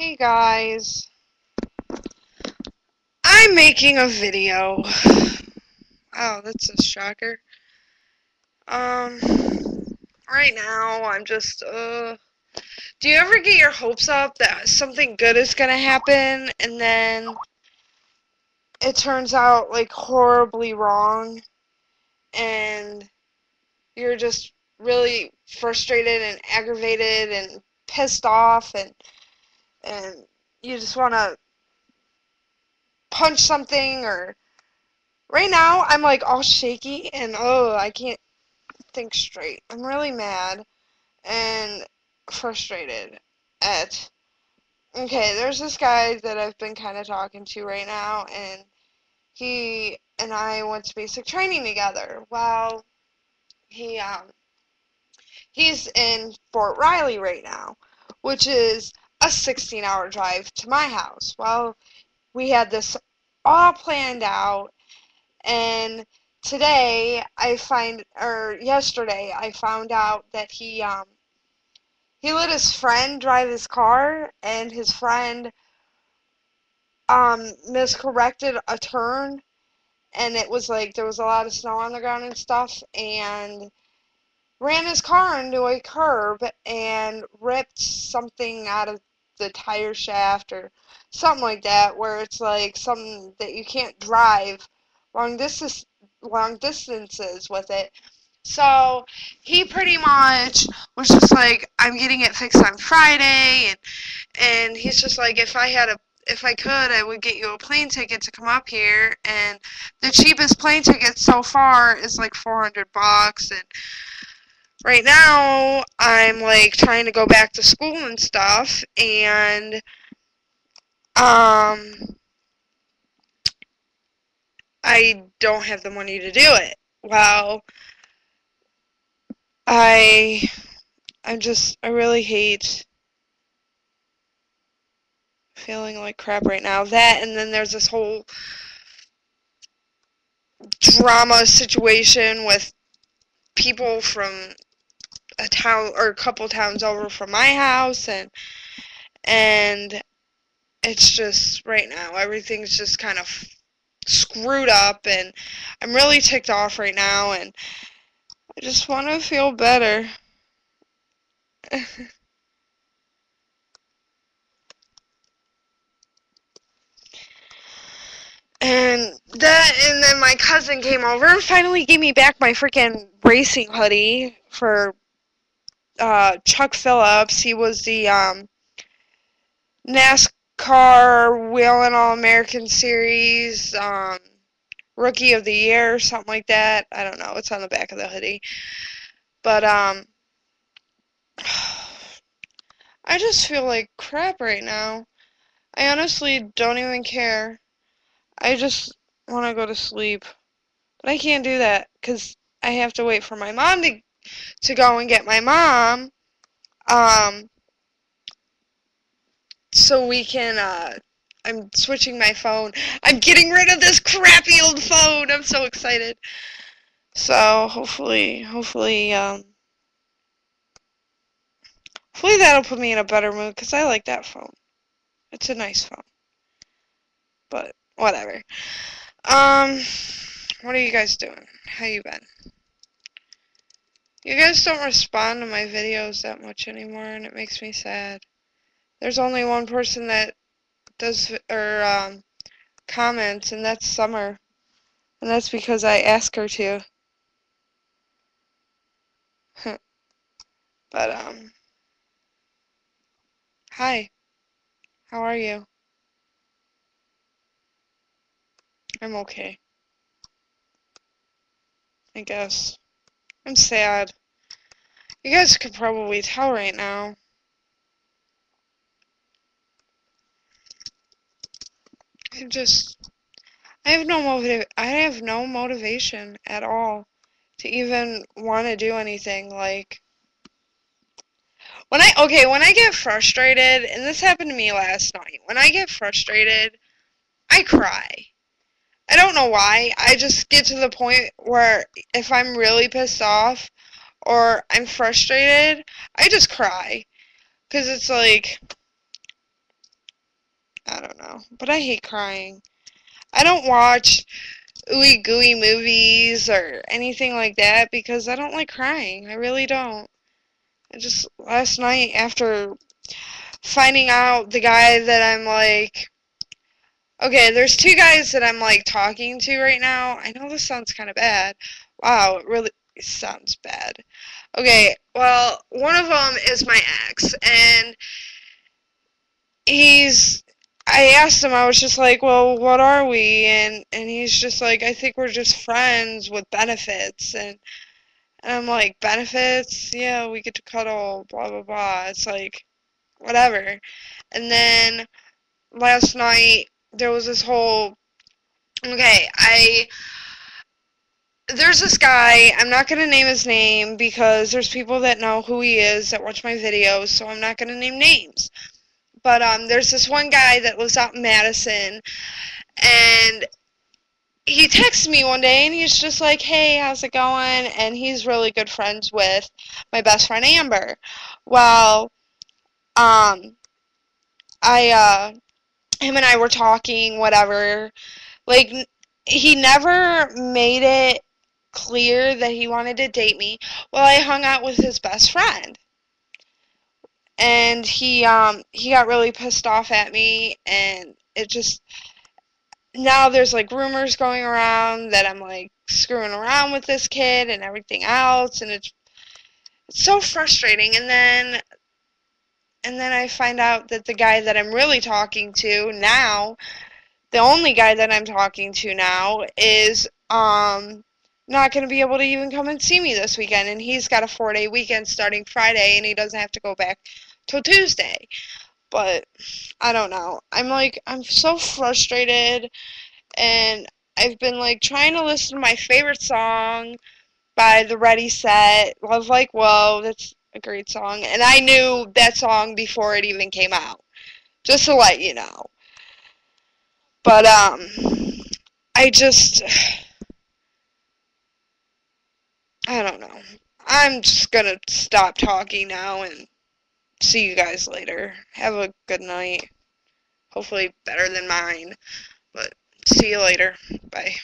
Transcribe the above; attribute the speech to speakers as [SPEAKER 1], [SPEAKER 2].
[SPEAKER 1] Hey guys. I'm making a video. Oh, that's a shocker. Um, right now I'm just, uh, do you ever get your hopes up that something good is gonna happen and then it turns out like horribly wrong and you're just really frustrated and aggravated and pissed off and and you just want to punch something or right now I'm like all shaky and oh I can't think straight. I'm really mad and frustrated at okay, there's this guy that I've been kind of talking to right now and he and I went to basic training together. Well, he um he's in Fort Riley right now, which is a 16 hour drive to my house. Well, we had this all planned out, and today I find, or yesterday, I found out that he, um, he let his friend drive his car, and his friend, um, miscorrected a turn, and it was like there was a lot of snow on the ground and stuff, and ran his car into a curb and ripped something out of the tire shaft or something like that where it's like something that you can't drive long distance long distances with it. So he pretty much was just like i'm getting it fixed on friday and and he's just like if i had a if I could, I would get you a plane ticket to come up here, and the cheapest plane ticket so far is like 400 bucks, and right now I'm like trying to go back to school and stuff and um I don't have the money to do it. Well, I I just I really hate feeling like crap right now. That and then there's this whole drama situation with people from a town or a couple towns over from my house and and it's just right now everything's just kind of screwed up and I'm really ticked off right now and I just want to feel better. and that and then my cousin came over and finally gave me back my freaking racing hoodie for uh, Chuck Phillips. He was the um, NASCAR Whelen All American Series um, Rookie of the Year, or something like that. I don't know. It's on the back of the hoodie. But um, I just feel like crap right now. I honestly don't even care. I just want to go to sleep. But I can't do that because I have to wait for my mom to to go and get my mom um so we can uh I'm switching my phone. I'm getting rid of this crappy old phone. I'm so excited. So hopefully hopefully um hopefully that'll put me in a better mood cuz I like that phone. It's a nice phone. But whatever. Um what are you guys doing? How you been? You guys don't respond to my videos that much anymore, and it makes me sad. There's only one person that does, or, um, comments, and that's Summer. And that's because I ask her to. but, um, hi. How are you? I'm okay. I guess. I'm sad. You guys could probably tell right now. I just I have no motiv I have no motivation at all to even want to do anything like when I okay, when I get frustrated, and this happened to me last night. When I get frustrated, I cry. I don't know why. I just get to the point where if I'm really pissed off or I'm frustrated, I just cry. Because it's like, I don't know. But I hate crying. I don't watch ooey gooey movies or anything like that because I don't like crying. I really don't. I just last night after finding out the guy that I'm like Okay, there's two guys that I'm like talking to right now. I know this sounds kind of bad. Wow, it really sounds bad. Okay, well, one of them is my ex and he's I asked him, I was just like, well, what are we? And and he's just like, I think we're just friends with benefits. And, and I'm like, benefits? Yeah, we get to cuddle, blah, blah, blah. It's like, whatever. And then last night, there was this whole, okay, I, there's this guy, I'm not going to name his name because there's people that know who he is that watch my videos, so I'm not going to name names. But um, there's this one guy that lives out in Madison, and he texted me one day, and he's just like, "Hey, how's it going?" And he's really good friends with my best friend Amber. Well, um, I uh, him and I were talking, whatever. Like, he never made it clear that he wanted to date me. Well, I hung out with his best friend and he um he got really pissed off at me and it just now there's like rumors going around that I'm like screwing around with this kid and everything else and it's it's so frustrating and then and then I find out that the guy that I'm really talking to now the only guy that I'm talking to now is um not going to be able to even come and see me this weekend and he's got a 4-day weekend starting Friday and he doesn't have to go back till Tuesday. But I don't know. I'm like I'm so frustrated and I've been like trying to listen to my favorite song by the Ready Set. Love Like Woe, that's a great song. And I knew that song before it even came out. Just to let you know. But um I just I don't know. I'm just gonna stop talking now and see you guys later. Have a good night. Hopefully better than mine. But see you later. Bye.